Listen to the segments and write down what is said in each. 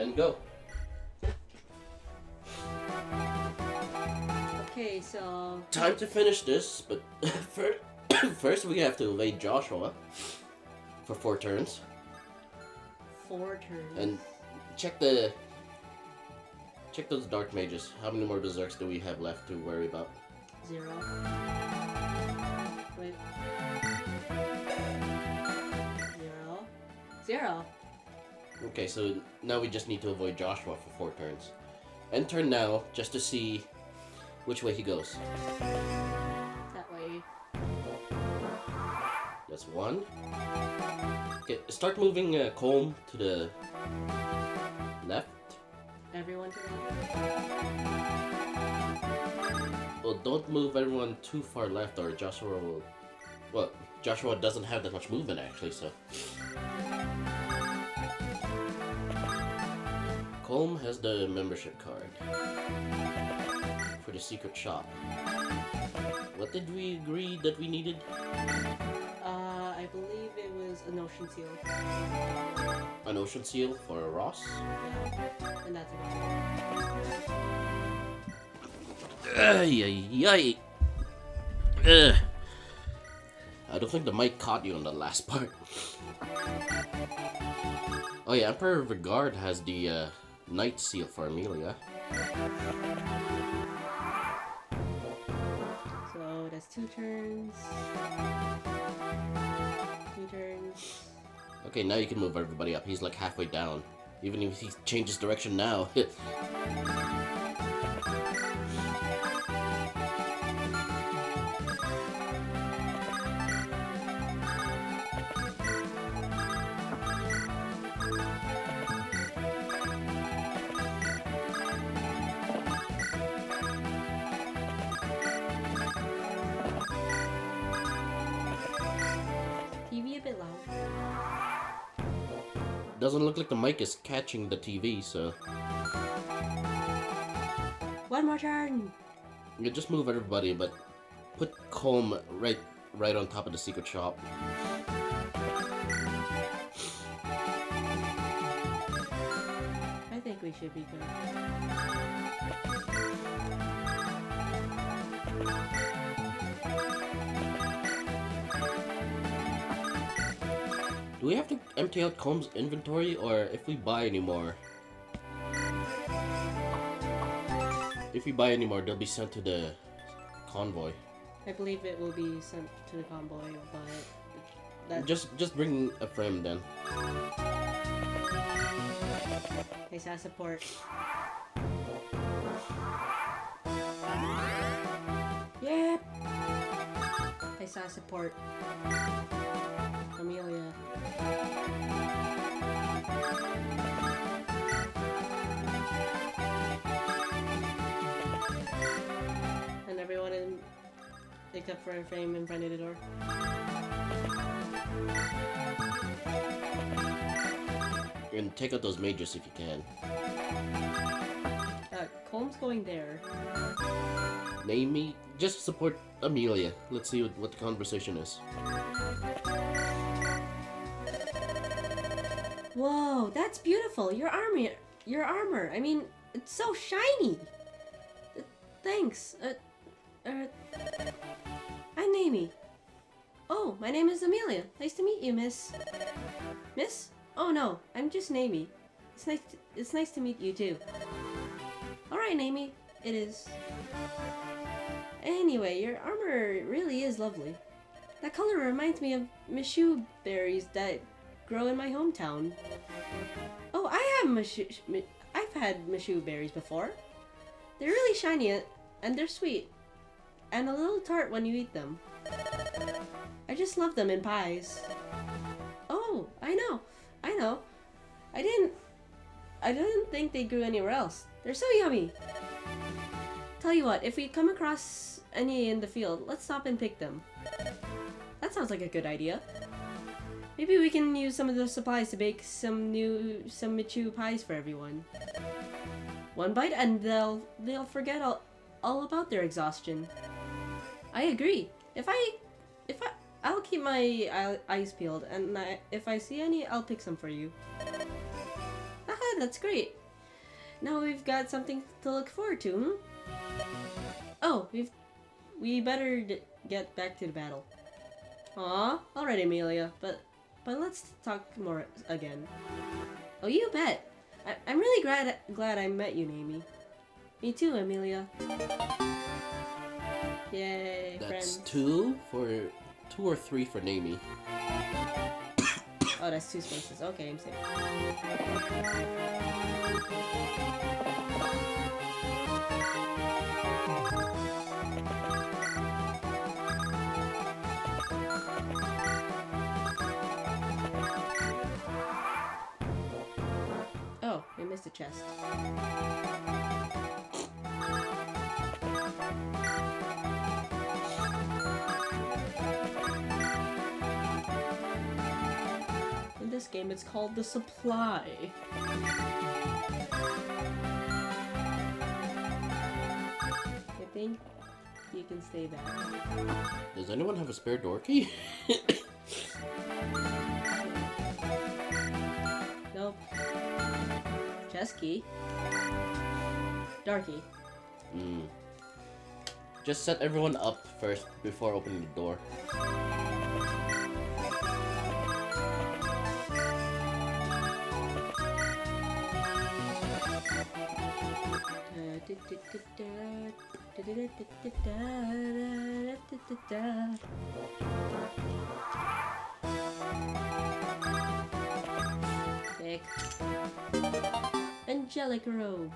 And go. Okay, so Time to finish this, but first, first we have to evade Joshua for four turns. four turns. And check the check those dark mages. How many more berserks do we have left to worry about? Zero. Wait. Zero. Zero. Okay, so now we just need to avoid Joshua for four turns. End turn now, just to see which way he goes. That way. That's one. Okay, start moving uh, Colm to the left. Everyone to the left. Well, don't move everyone too far left, or Joshua will. Well, Joshua doesn't have that much movement actually, so. Colm has the membership card for the secret shop. What did we agree that we needed? Uh, I believe it was an ocean seal. An ocean seal for a Ross. Yeah. And that's about Ay, ay, ay. Ugh. I don't think the mic caught you on the last part. Oh yeah, Emperor Vigarde has the uh, Knight Seal for Amelia. So that's two turns. Two turns. Okay, now you can move everybody up. He's like halfway down. Even if he changes direction now. mic is catching the TV, so One more turn. you just move everybody, but put Colm right right on top of the secret shop. I think we should be good. Do we have to empty out Colm's inventory, or if we buy any more? If we buy any more, they'll be sent to the convoy. I believe it will be sent to the convoy, but that's Just just bring Ephraim then. nice ass support. Yep. Nice ass support. Amelia. And everyone in except for Ephraim in front of the door. And take out those majors if you can. Uh, Colm's going there. Neimi. Just support Amelia. Let's see what, what the conversation is. Whoa, that's beautiful. Your armor, your armor. I mean, it's so shiny. Thanks. Uh, uh, I'm Neimi. Oh, my name is Amelia. Nice to meet you, Miss. Miss? Oh no, I'm just Neimi. It's nice. To, it's nice to meet you too. All right, Neimi. It is. Anyway, your armor really is lovely. That color reminds me of Mishu berries that grow in my hometown. Oh, I have Mishu. mi- I've had Mishu berries before. They're really shiny uh, and they're sweet, and a little tart when you eat them. I just love them in pies. Oh, I know, I know. I didn't. I didn't think they grew anywhere else. They're so yummy. Tell you what, if we come across any in the field, let's stop and pick them. That sounds like a good idea. Maybe we can use some of the supplies to bake some new some Michu pies for everyone. One bite and they'll they'll forget all, all about their exhaustion. I agree. If I if I I'll keep my eyes peeled and I, if I see any I'll pick some for you. Haha, that's great. Now we've got something to look forward to, hmm? Oh, we've we better get back to the battle. Aw, alright, Amelia, but but let's talk more again. Oh, you bet. I- I'm really glad glad I met you, Neimi. Me too, Amelia. Yay, That's friends. two for two or three for Neimi. Oh, that's two spaces. Okay, I'm safe. Missed a chest. In this game, it's called the supply. I think you can stay back. Does anyone have a spare door key? Key. Darky. Hmm. Just set everyone up first before opening the door. Sick. Angelic robe.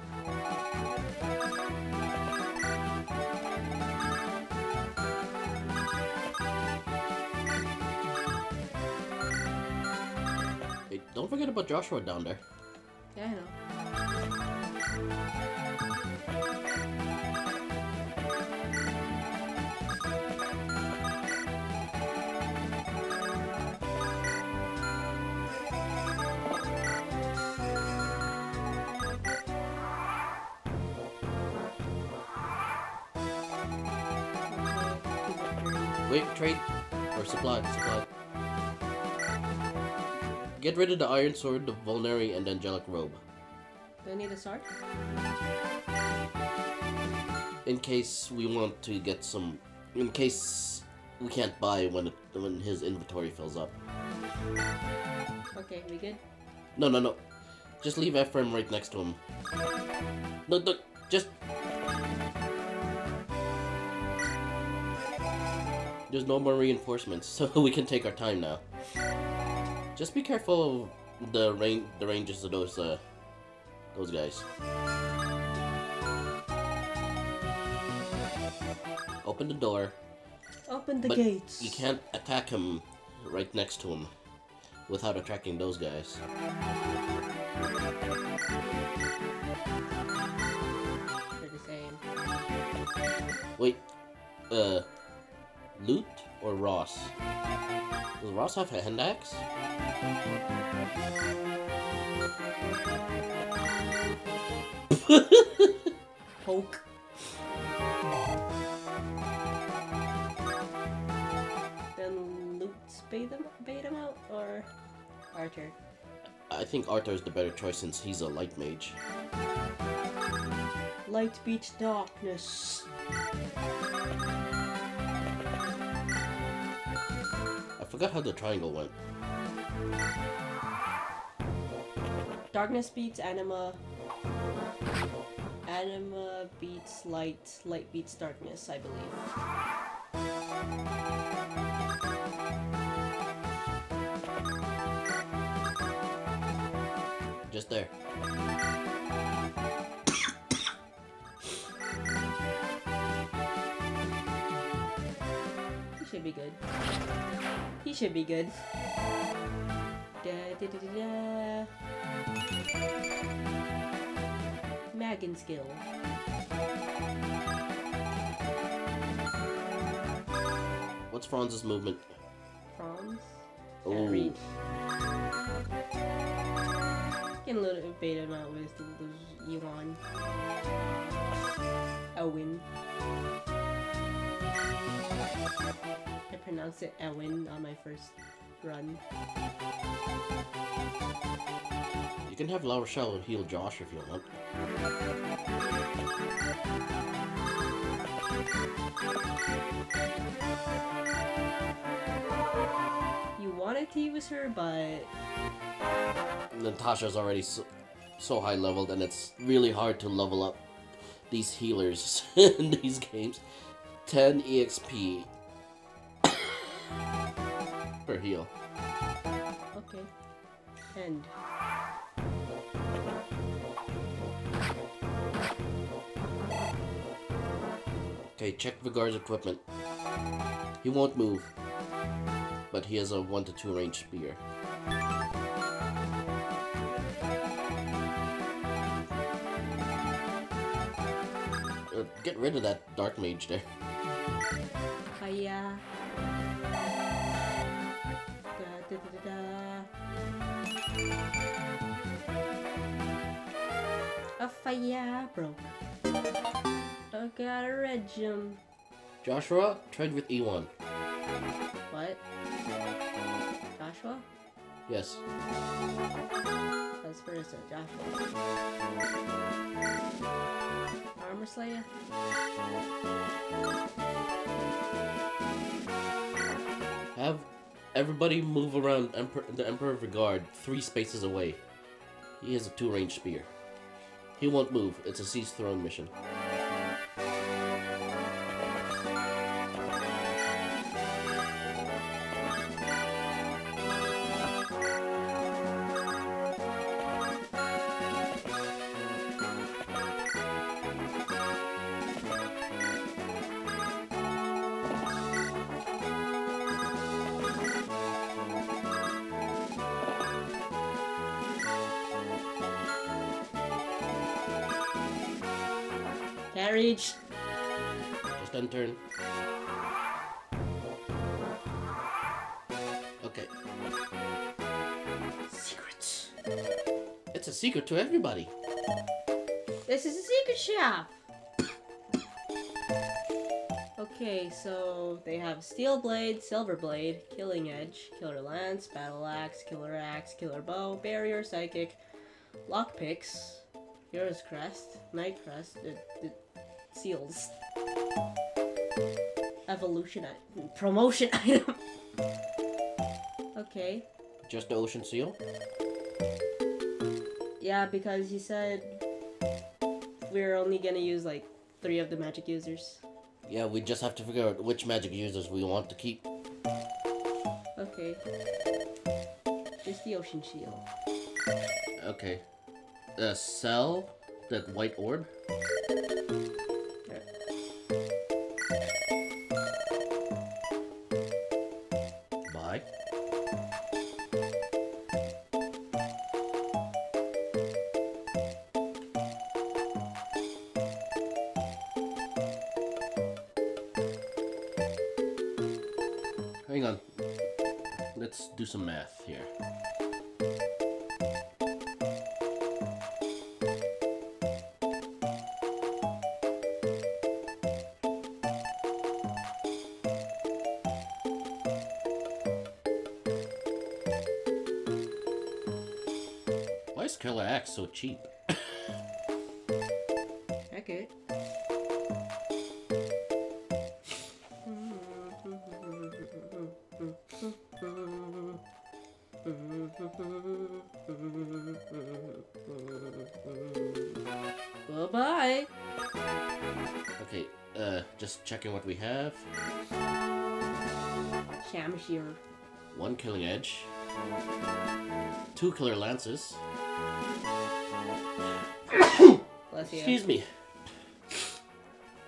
Hey, don't forget about Joshua down there. Yeah, I know. Wait, trade or supply, supply. Get rid of the iron sword, the vulnerary, and the angelic robe. Do I need a sword? In case we want to get some, in case we can't buy when it, when his inventory fills up. Okay, we good? No, no, no. Just leave Ephraim right next to him. No, no, just. There's no more reinforcements, so we can take our time now. Just be careful of the range, the ranges of those, uh, those guys. Open the door. Open the But gates. You can't attack him right next to him without attacking those guys. They're the same. Wait, uh, Lute or Ross? Does Ross have a hand axe? Poke. Then Lute bait him, bait him out, or Artur? I think Artur is the better choice since he's a light mage. Light beats darkness. Forgot how the triangle went. Darkness beats anima. Anima beats light. Light beats darkness, I believe. Just there. Should be good. He should be good. Da, da, da, da, da. Maggin skill. What's Franz's movement? Franz. Oh, Can't read. Can a little bait him out with those I pronounced it Owen on my first run. You can have L'Arachel heal Josh if you want. You wanted to use her, but Natasha's already so, so high leveled, and it's really hard to level up these healers in these games. 10 EXP per heal. okay. End. Okay, check Vigarde's equipment. He won't move, but he has a 1 to 2 range spear. Uh, get rid of that Dark Mage there. Hiya. Fire broke. I got a red gem. Joshua, trade with E E1. What? Joshua? Yes. Vice versa, Joshua. Armor Slayer? Have everybody move around Emperor, the Emperor Vigarde three spaces away. He has a two range spear. He won't move. It's a seize throne mission. Secret to everybody. This is a secret shop! Okay, so they have Steel Blade, Silver Blade, Killing Edge, Killer Lance, Battle Axe, Killer Axe, Killer Bow, Barrier, Physic, Lockpicks, Hero's Crest, Knight Crest, the, the Seals. Evolution, promotion item. okay, Just the Ocean Seal. Yeah, because you said we're only gonna use like three of the magic users. Yeah, we just have to figure out which magic users we want to keep. Okay. Just the ocean shield. Okay. Uh, sell the white orb. Cheap? Okay. Bye bye. Okay, uh, just checking what we have. Shamshir. One Killing Edge. Two Killer Lances. Bless you. Excuse me.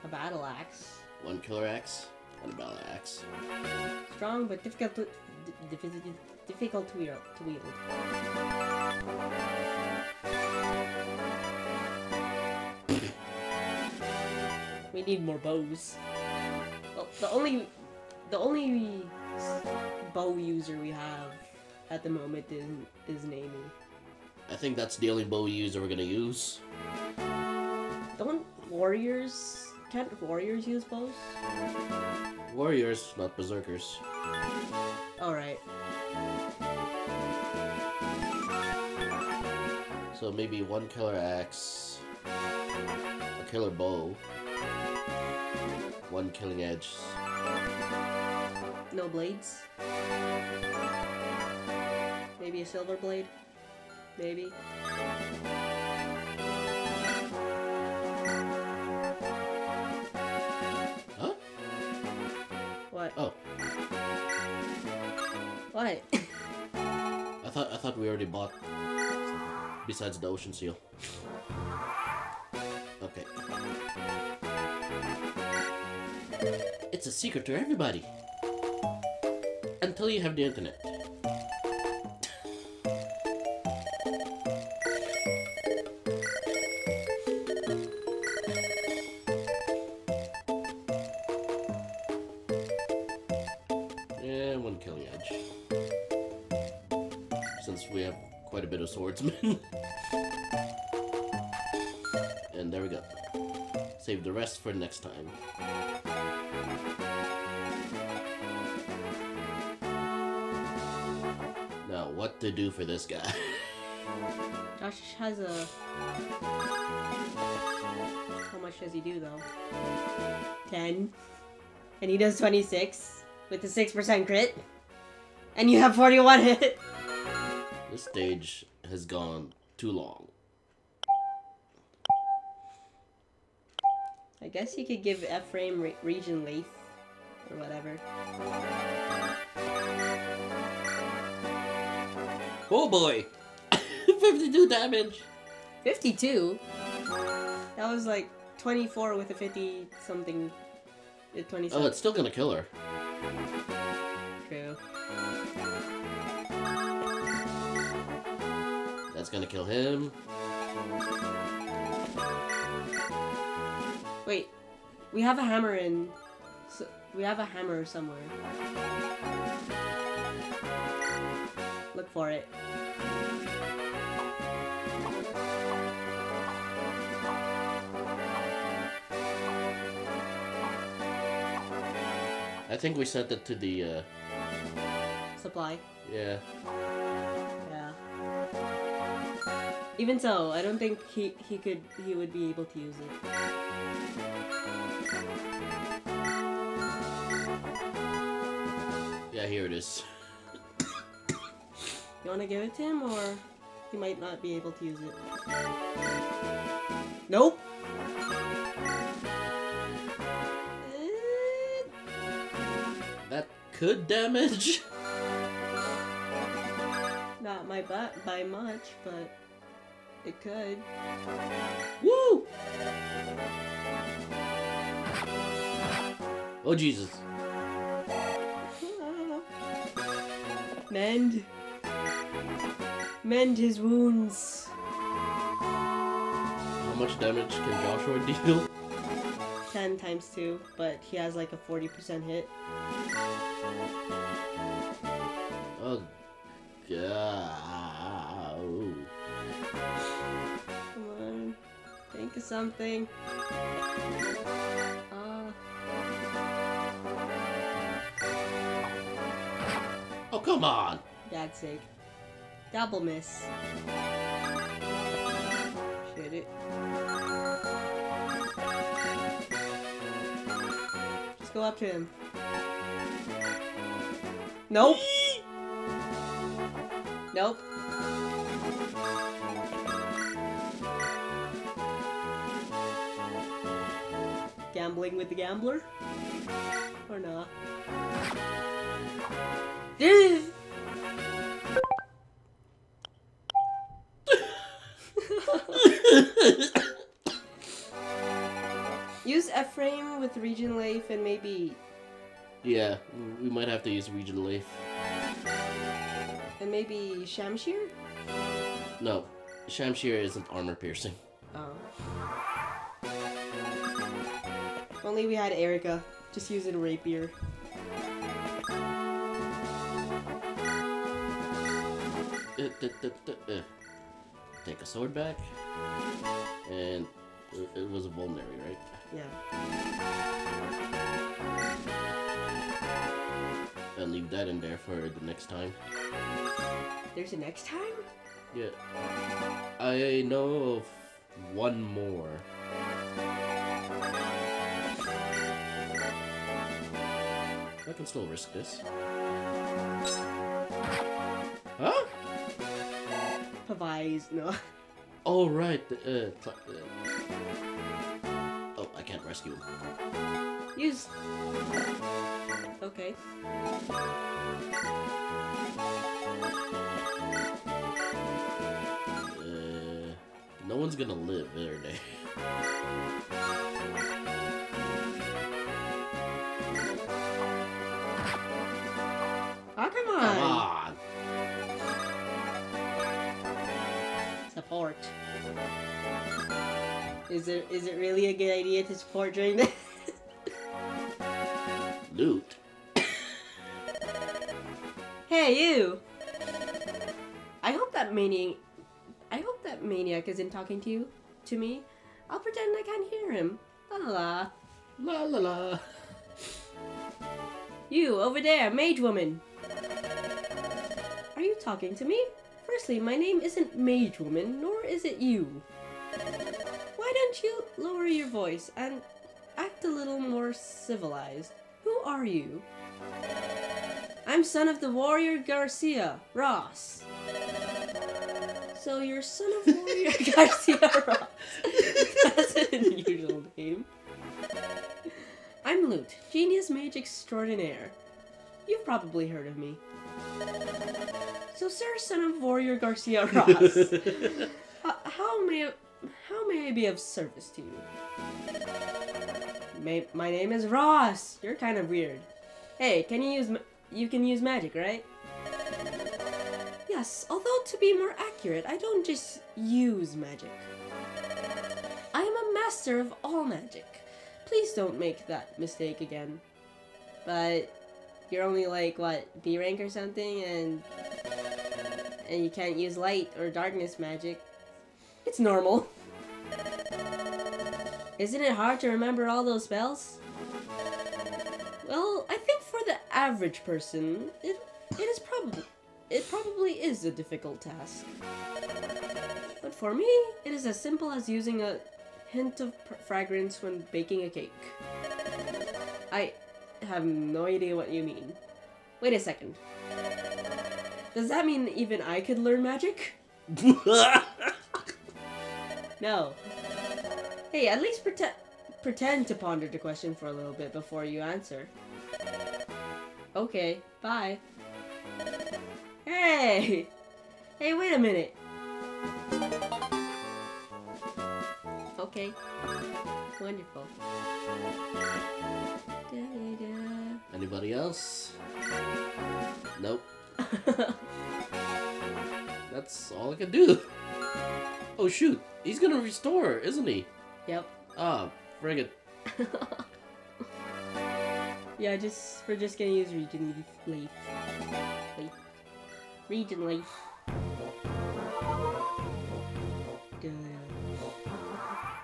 A battle axe. One Killer Axe. One Battle Axe. Strong but difficult to di- di- difficult to wield. To wield. We need more bows. Well, the only the only bow user we have at the moment is is Neimi. I think that's the only bow user we're gonna use. Don't warriors can't warriors use bows? Warriors, not berserkers. All right. So maybe one killer axe, a killer bow, one killing edge. No blades. Maybe a silver blade. Maybe. Huh? What? Oh, What? I thought I thought we already bought. Besides the ocean seal. Okay. It's a secret to everybody. Until you have the internet. Quite a bit of swordsmen. and there we go. Save the rest for next time. Now, what to do for this guy? Josh has a. How much does he do though? 10. And he does 26 with a 6% crit. And you have 41 hit. this stage has gone too long. I guess you could give Ephraim re- Reginleif, or whatever. Oh boy! 52 damage! 52? That was like 24 with a 50 something. 27. Oh, it's still gonna kill her. True. That's gonna kill him. Wait, we have a hammer in. So, we have a hammer somewhere. Look for it. I think we sent it to the, uh, Supply. yeah. Yeah. Even so, I don't think he he could he would be able to use it. Yeah, here it is. You want to give it to him, or he might not be able to use it? Nope. That could damage. Not my butt by much, but it could. Woo! Oh Jesus. Mend. Mend his wounds. How much damage can Joshua deal? 10 times 2, but he has like a 40% hit. Oh god. Think of something. Uh, Oh come on. dad's sake. Double miss. Shit it. Just go up to him. Nope. Nope. With the gambler? Or not? Use F-frame with Reginleif and maybe Yeah, we might have to use Reginleif. and maybe Shamshir? No, Shamshir isn't armor piercing. Oh. Only we had Eirika. Just a rapier. Uh, uh. Take a sword back. And it, it was a vulnerary, right? Yeah. And leave that in there for the next time. There's a next time? Yeah. I know of one more. I can still risk this. Huh? Pavise, no. Oh, right. Uh, uh, oh, I can't rescue him. Use. Okay. Uh, no one's gonna live, are they? Come on. Come on! Support. Is it is it really a good idea to support during this? Lute. hey, you! I hope that maniac. I hope that maniac isn't talking to you, to me. I'll pretend I can't hear him. La la la. La la la. You over there, mage woman. Are you talking to me? Firstly, my name isn't mage woman, nor is it you. Why don't you lower your voice and act a little more civilized? Who are you? I'm son of the warrior Garcia, Ross. So you're son of warrior Garcia Ross. That's an unusual name. I'm Lute, genius mage extraordinaire. You've probably heard of me. So, sir, son of warrior Garcia Ross, h- how may how may I be of service to you? May, my name is Ross. You're kind of weird. Hey, can you use you can use magic, right? Yes, although to be more accurate, I don't just use magic. I am a master of all magic. Please don't make that mistake again. But you're only like what B rank or something, and and you can't use light or darkness magic. It's normal. Isn't it hard to remember all those spells? Well, I think for the average person, it it is probably it probably is a difficult task. But for me, it is as simple as using a hint of fragrance when baking a cake. I have no idea what you mean. Wait a second. Does that mean even I could learn magic? No. Hey, at least pretend pretend to ponder the question for a little bit before you answer. Okay, bye. Hey! Hey, wait a minute. Okay. Wonderful. Da-da-da. Anybody else? Nope. That's all I can do. Oh shoot, he's gonna restore, isn't he? Yep. Ah, friggin'. yeah, just we're just gonna use region leaf. Leaf. Leaf. Reginleif. Duh.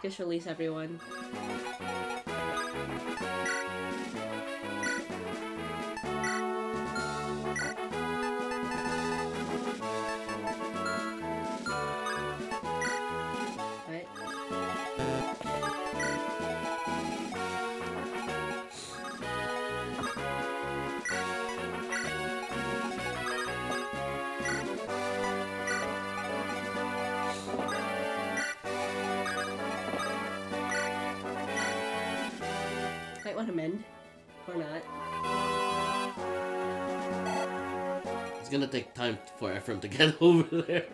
Just release everyone. Might to mend. Or not. It's gonna take time for Ephraim to get over there.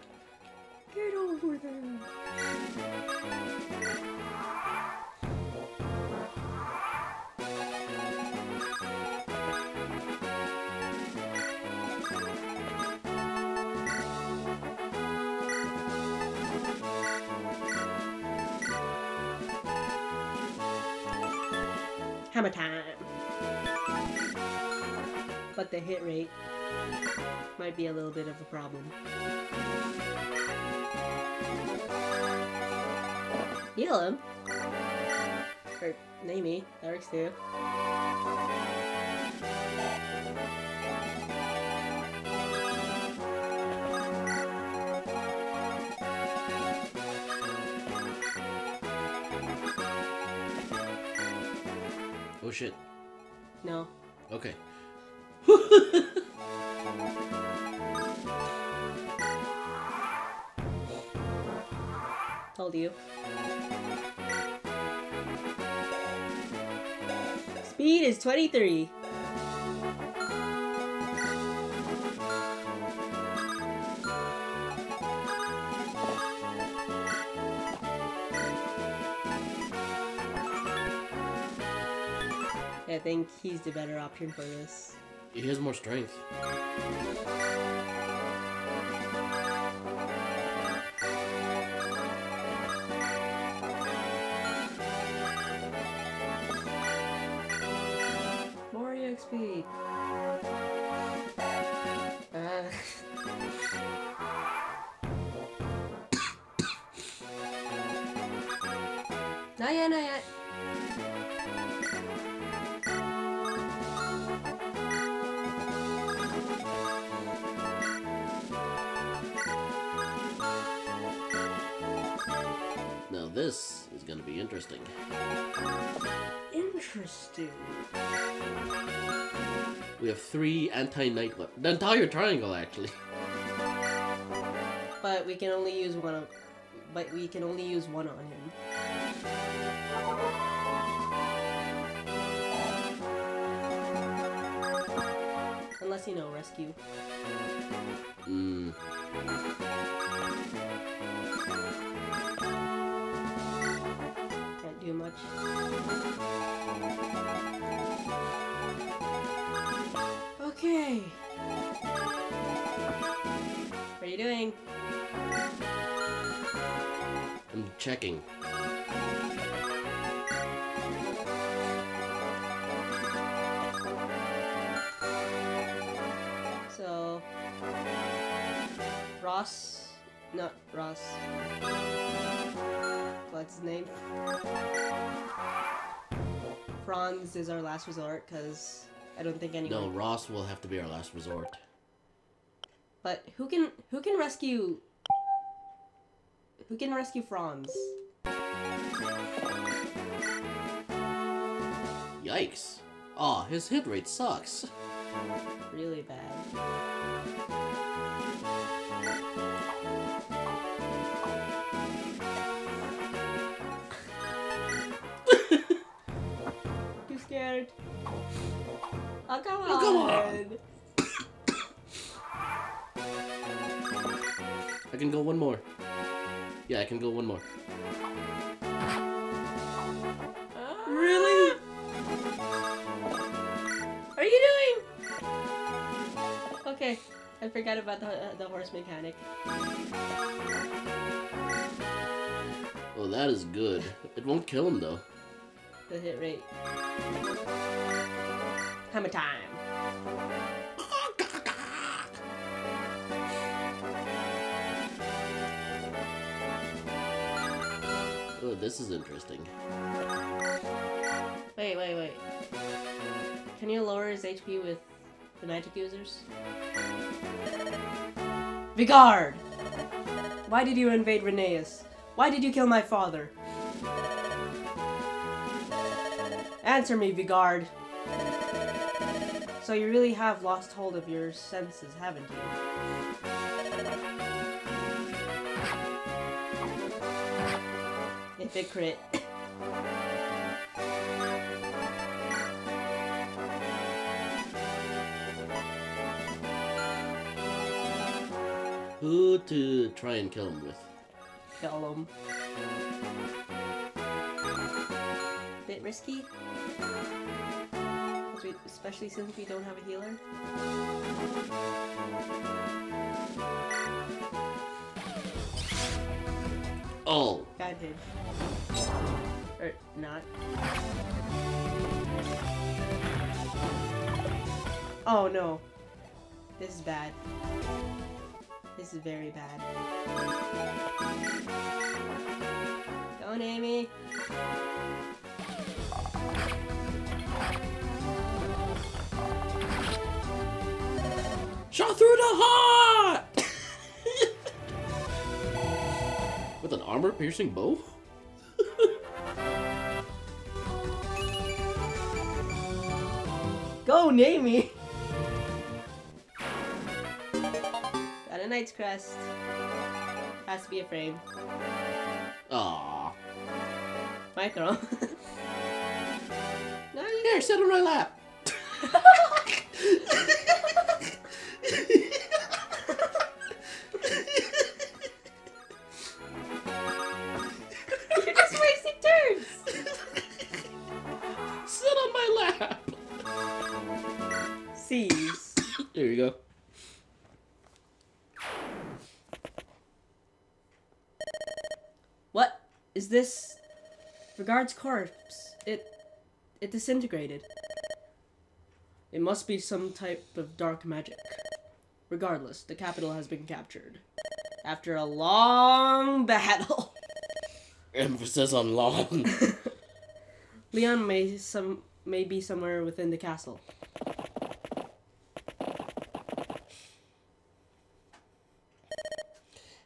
might be a little bit of a problem. Heal him. Or Neimi, that works too. Oh shit. No. Okay. You. Speed is 23. I think he's the better option for this. He has more strength. Interesting. We have three anti-knight weapons. The entire triangle, actually. But we can only use one of. But we can only use one on him. Unless you know rescue. Mm. Checking. So, Ross, not Ross. What's his name? Franz is our last resort because I don't think anyone. No, Ross will have to be our last resort. But who can who can rescue? Who can rescue Franz? Yikes. Aw, his hit rate sucks. Really bad. Too scared. Oh come on. Oh, come on. I can go one more. Yeah, I can go one more. Really? Are you doing? Okay, I forgot about the uh, the horse mechanic. Oh, that is good. It won't kill him though. The hit rate. Hammer time. This is interesting. Wait, wait, wait. Can you lower his HP with the magic users? Vigarde! Why did you invade Renais? Why did you kill my father? Answer me, Vigarde. So you really have lost hold of your senses, haven't you? It crit. Who to try and kill him with? Gollum. Bit risky. Especially since we don't have a healer. Oh, Bad hit. Or not. Oh no. This is bad. This is very bad. Don't Amy. shot through the heart! With an armor-piercing bow? Go, name me! Got a Knight's Crest. Has to be a frame. Aww. Micro. Here, sit on my lap. C's. There you go. What is this? Vigarde's corpse. It. It disintegrated. It must be some type of dark magic. Regardless, the capital has been captured. After a long battle. Emphasis on long. Lyon may some may be somewhere within the castle.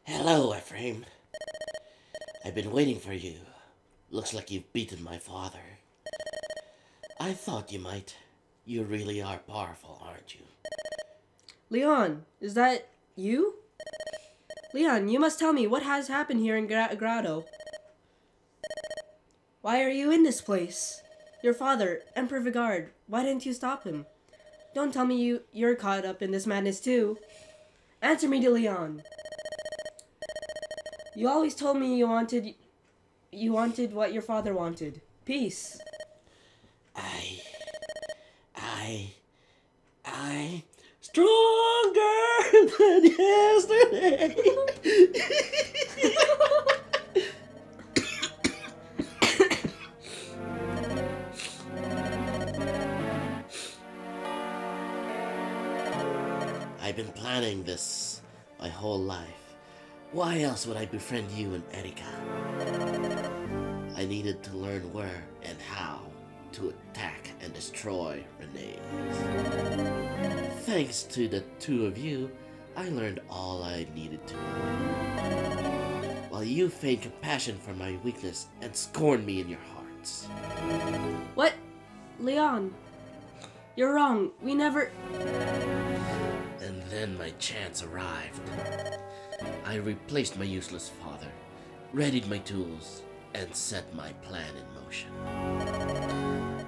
Hello, Ephraim. I've been waiting for you. Looks like you've beaten my father. I thought you might. You really are powerful, aren't you? Lyon, is that you? Lyon, you must tell me what has happened here in Gra- Grado. Why are you in this place? Your father, Emperor Vigarde, why didn't you stop him? Don't tell me you you're caught up in this madness too. Answer me, Lyon. You always told me you wanted you wanted what your father wanted. Peace. I. I. I. Stronger than yesterday. I've been planning this my whole life. Why else would I befriend you and Eirika? I needed to learn where and how to attack and destroy Renais. Thanks to the two of you, I learned all I needed to know. While you feigned compassion for my weakness and scorned me in your hearts. What? Lyon. You're wrong. We never And then my chance arrived. I replaced my useless father, readied my tools, and set my plan in motion.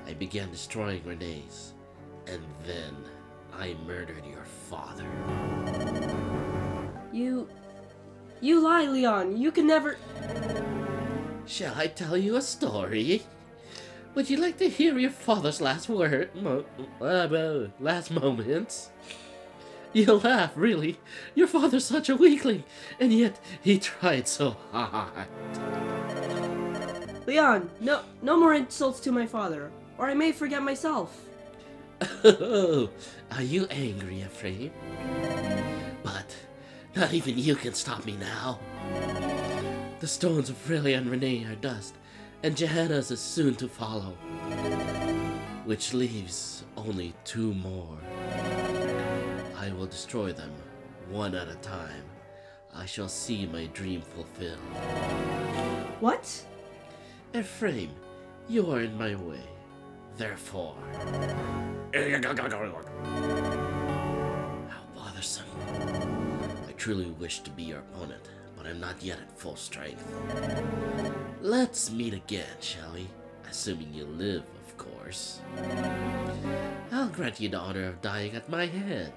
I began destroying Renais, and then I murdered your father. You. You lie, Lyon. You can never. Shall I tell you a story? Would you like to hear your father's last word? Mo- uh, last moments? You'll laugh, really. Your father's such a weakling, and yet he tried so hard. Lyon, no, no more insults to my father, or I may forget myself. Oh, are you angry, Ephraim? But not even you can stop me now. The stones of Frelia and Renais are dust, and Jehanna's is soon to follow. Which leaves only two more. I will destroy them, one at a time. I shall see my dream fulfilled. What? Ephraim, you are in my way. Therefore. How bothersome. I truly wish to be your opponent, but I'm not yet at full strength. Let's meet again, shall we? Assuming you live, of course. I'll grant you the honor of dying at my hand.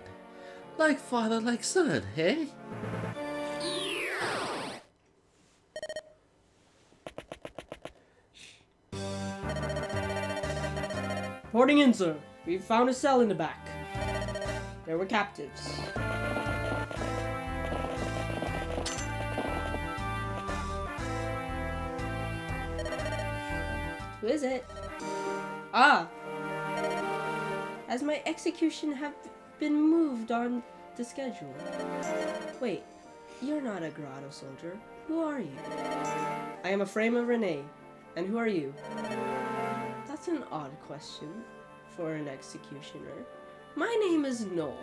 Like father, like son, hey? Reporting in, sir. We found a cell in the back. There were captives. Who is it? Ah! Has my execution have been moved on the schedule? Wait, you're not a Grado soldier. Who are you? I am Ephraim of Renais. And who are you? That's an odd question for an executioner. My name is Knoll.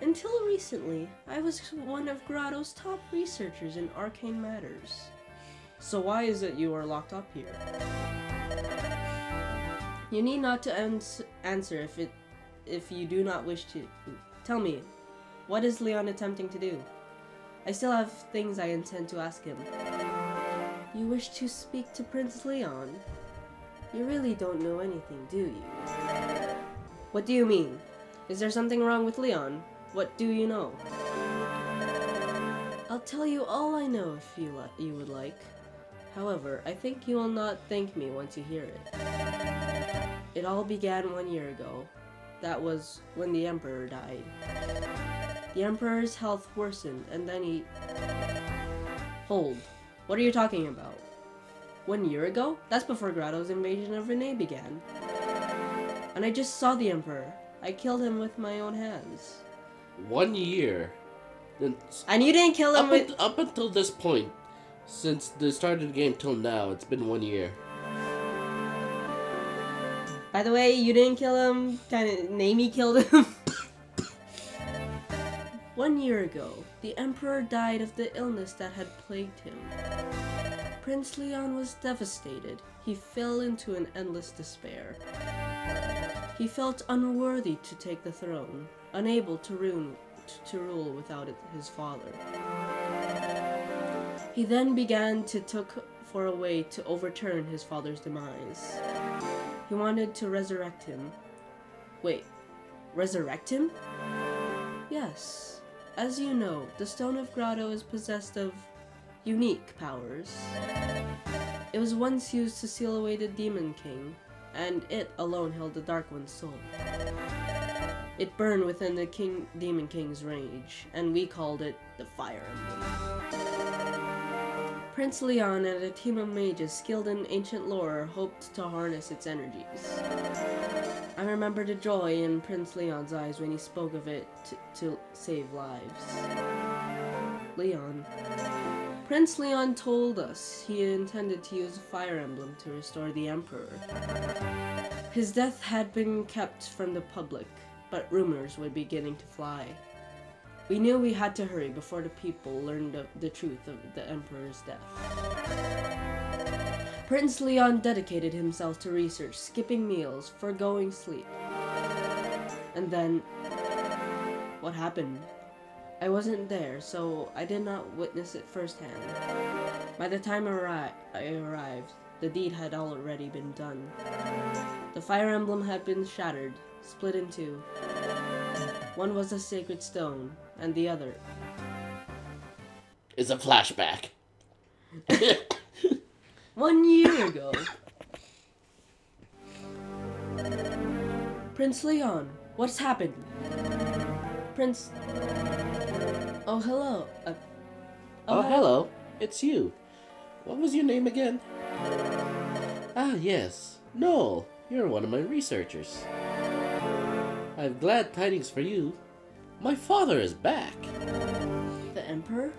Until recently, I was one of Grado's top researchers in arcane matters. So why is it you are locked up here? You need not to ans- answer if it if you do not wish to. Tell me, what is Lyon attempting to do? I still have things I intend to ask him. You wish to speak to Prince Lyon? You really don't know anything, do you? What do you mean? Is there something wrong with Lyon? What do you know? I'll tell you all I know if you you would like. However, I think you will not thank me once you hear it. It all began one year ago. That was when the Emperor died. The Emperor's health worsened, and then he. Hold. What are you talking about? One year ago? That's before Grado's invasion of Renais began. And I just saw the Emperor. I killed him with my own hands. One year. And you didn't kill him up, with. up until this point, since the start of the game till now, it's been one year. By the way, you didn't kill him. Kind of, Neimi killed him. One year ago, the Emperor died of the illness that had plagued him. Prince Lyon was devastated. He fell into an endless despair. He felt unworthy to take the throne, unable to rule, to rule without his father. He then began to look for a way to overturn his father's demise. He wanted to resurrect him. Wait, resurrect him? Yes. As you know, the Stone of Grado is possessed of unique powers. It was once used to seal away the Demon King, and it alone held the Dark One's soul. It burned within the King Demon King's rage, and we called it the Fire Emblem. Prince Lyon and a team of mages skilled in ancient lore hoped to harness its energies. I remember the joy in Prince Lyon's eyes when he spoke of it to, save lives. Lyon. Prince Lyon told us he intended to use a fire emblem to restore the Emperor. His death had been kept from the public, but rumors were beginning to fly. We knew we had to hurry before the people learned the, the truth of the Emperor's death. Prince Lyon dedicated himself to research, skipping meals, foregoing sleep. And then, what happened? I wasn't there, so I did not witness it firsthand. By the time I arrived, the deed had already been done. The fire emblem had been shattered, split in two. One was a sacred stone, and the other It's a flashback. One year ago. Prince Lyon, what's happened? Prince. Oh, hello. Uh, Oh, hello. It's you. What was your name again? Ah, yes. Knoll. You're one of my researchers. I have glad tidings for you. My father is back. The Emperor?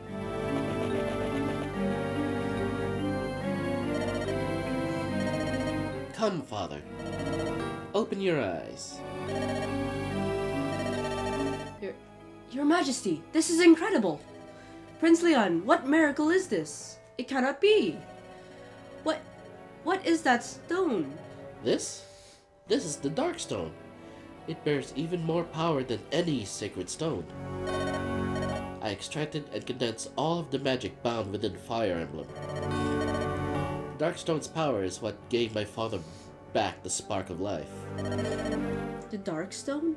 Come, father. Open your eyes. Your, Your Majesty, this is incredible! Prince Lyon, what miracle is this? It cannot be! What. What is that stone? This? This is the Darkstone. It bears even more power than any sacred stone. I extracted and condensed all of the magic bound within Fire Emblem. The Darkstone's power is what gave my father back the spark of life. The Dark Stone?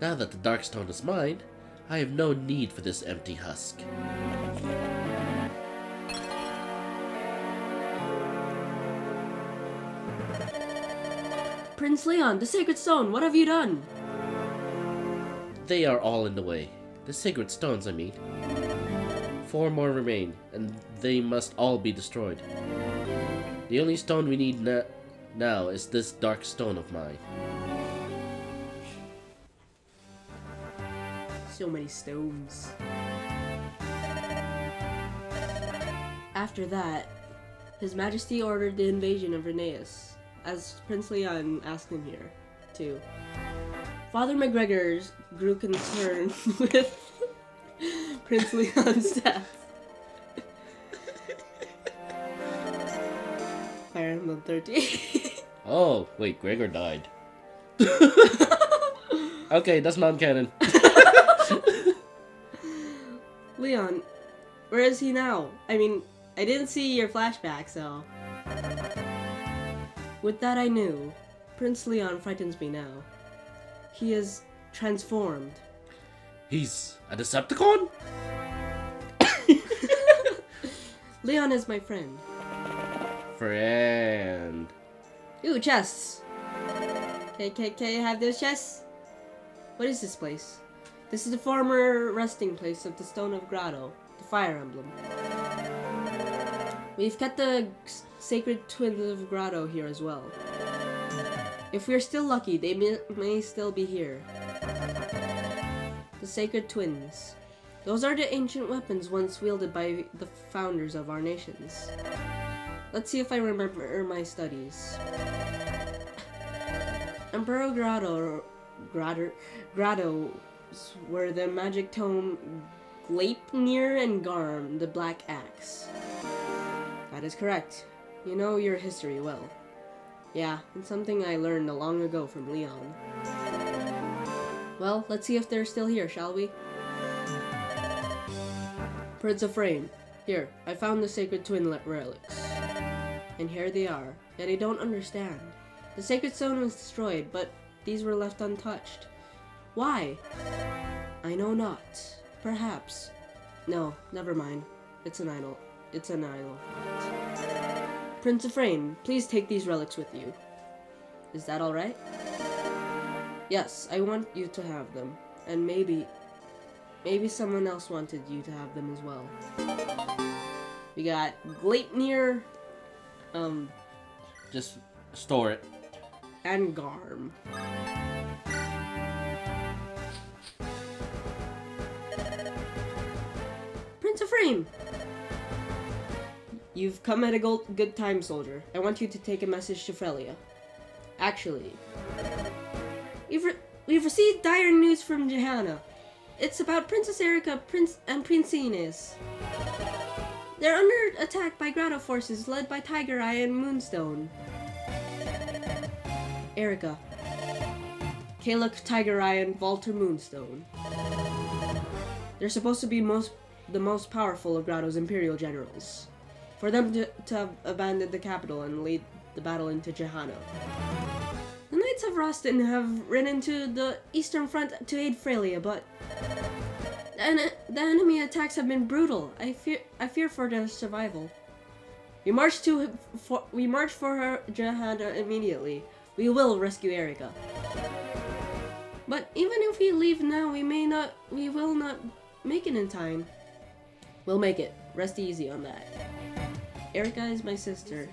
Now that the Darkstone is mine, I have no need for this empty husk. Prince Lyon, the Sacred Stone, what have you done? They are all in the way. The sacred stones, I mean. Four more remain, and they must all be destroyed. The only stone we need na- now is this dark stone of mine. So many stones. After that, His Majesty ordered the invasion of Renais, as Prince Lyon asked him here, too. Father McGregor grew concerned with Prince Lyon's death. Fire Emblem 13. Oh, wait, Gregor died. okay, that's non-canon. Lyon, where is he now? I mean, I didn't see your flashback, so. With that, I knew. Prince Lyon frightens me now. He is transformed. He's a Decepticon? Lyon is my friend. Friend. Ooh, chests. Okay, can, can I have those chests? What is this place? This is the former resting place of the Stone of Grado, the fire emblem. We've kept the sacred twins of Grado here as well. If we're still lucky, they may, may still be here. The sacred twins. Those are the ancient weapons once wielded by the founders of our nations. Let's see if I remember my studies. Emperor Grado, Grado, Grado's were the magic tome Gleipnir and Garm, the Black Axe. That is correct. You know your history well. Yeah, it's something I learned long ago from Lyon. Well, let's see if they're still here, shall we? Prince Ephraim. Here, I found the sacred twin relics. And here they are. Yet I don't understand. The sacred stone was destroyed, but these were left untouched. Why? I know not. Perhaps. No, never mind. It's an idol. It's an idol. Prince Ephraim, please take these relics with you. Is that alright? Yes, I want you to have them. And maybe. Maybe someone else wanted you to have them as well. We got Gleipnir, um, Just store it. and Garm. Prince Ephraim! You've come at a go- good time, soldier. I want you to take a message to Frelia. Actually, we've, re- we've received dire news from Jehanna. It's about Princess Eirika Prince and Prince Innes. They're under attack by Grado forces led by Tiger Eye and Moonstone. Eirika. Caellach, Tiger Eye, and Walter Moonstone. They're supposed to be most the most powerful of Grado's Imperial generals. For them to, to have abandoned the capital and lead the battle into Jehanna. The Knights of Rausten have ridden to the eastern front to aid Frelia, but the, en- the enemy attacks have been brutal. I fear I fear for their survival. We march to for, we march for her immediately. We will rescue Eirika. But even if we leave now, we may not we will not make it in time. We'll make it. Rest easy on that. Eirika is my sister.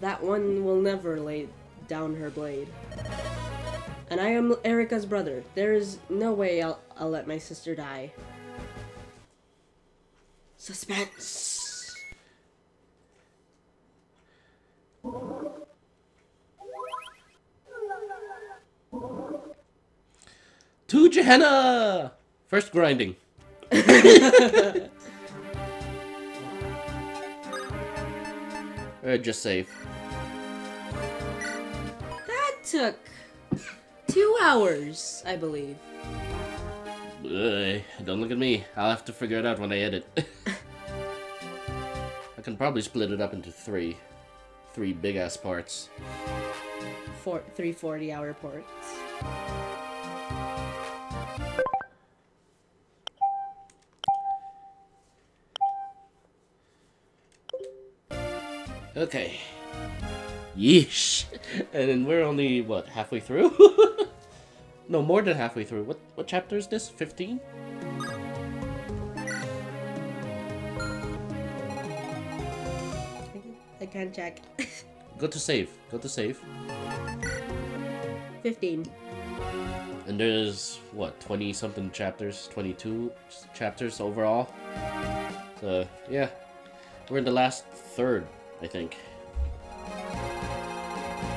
That one will never lay down her blade. And I am Eirika's brother. There is no way I'll, I'll let my sister die. Suspense. To Jehanna! First grinding. Just save. That took two hours, I believe. Ugh, don't look at me. I'll have to figure it out when I edit. I can probably split it up into three. Three big ass parts. Four, three 40 hour Okay. Yeesh. And then we're only, what, halfway through? no, more than halfway through. What what chapter is this? 15? I can't check. Go to save. Go to save. 15. And there's, what, 20 something chapters? 22 chapters overall? So, yeah. We're in the last third, I think.